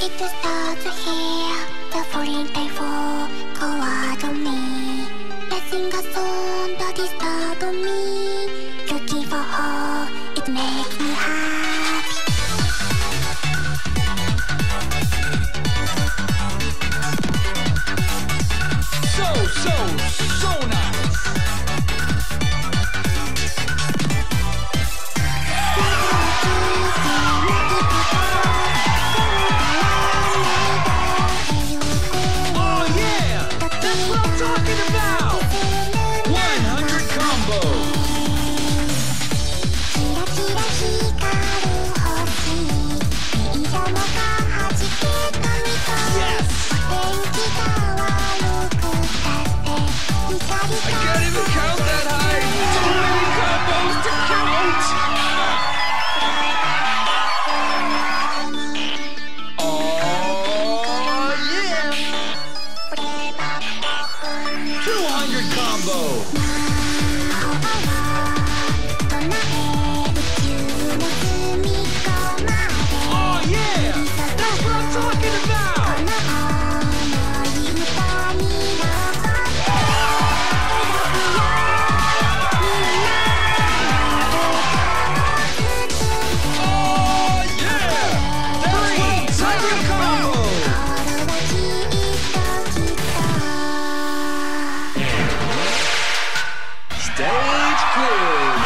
it starts to hear The falling they fall, go me. Sing a song that is me. Looking for her, it makes me happy. So, so, so yeah! That's yeah! 200 combo! Woo!